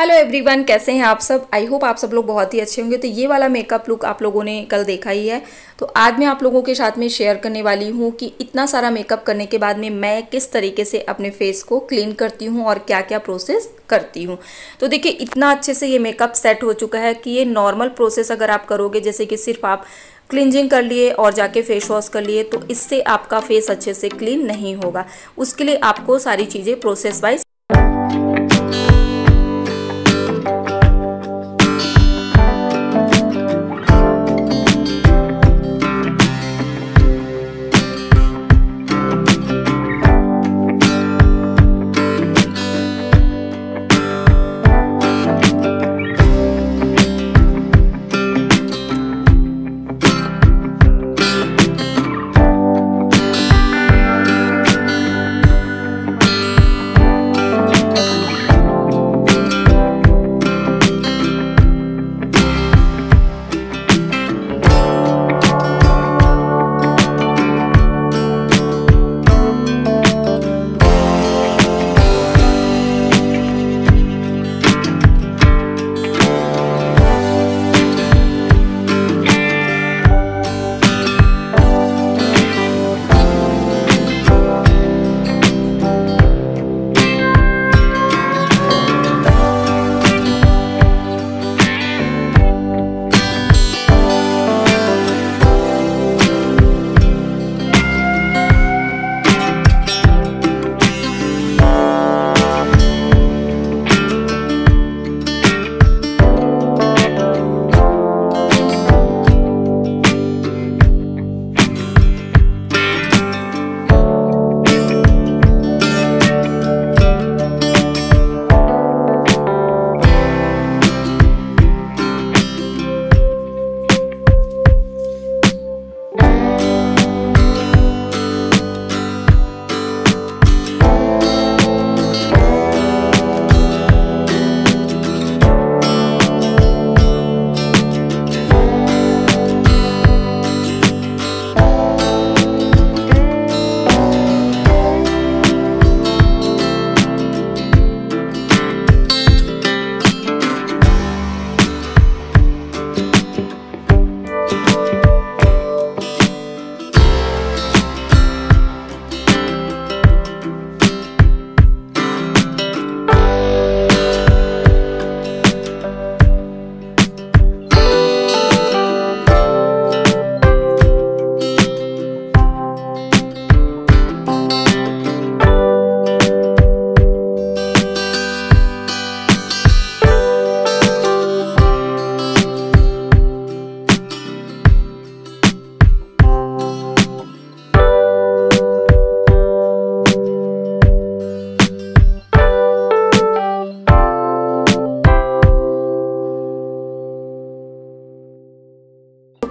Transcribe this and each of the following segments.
Hello everyone कैसे हैं आप सब? आई होप आप सब लोग बहुत ही अच्छे होंगे। तो ये वाला मेकअप लुक आप लोगों ने कल देखा ही है। तो आज मैं आप लोगों के साथ में शेयर करने वाली हूँ कि इतना सारा मेकअप करने के बाद में मैं किस तरीके से अपने फेस को क्लीन करती हूँ और क्या क्या प्रोसेस करती हूँ। तो देखिए, इतना अच्छे से ये मेकअप सेट हो चुका है कि ये नॉर्मल प्रोसेस अगर आप करोगे, जैसे कि सिर्फ़ आप क्लिनजिंग कर लिए और जाके फेस वॉश कर लिए तो इससे आपका फेस अच्छे से क्लीन नहीं होगा। उसके लिए आपको सारी चीज़ें प्रोसेस वाइज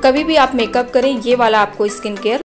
कभी भी आप मेकअप करें ये वाला आपको स्किन केयर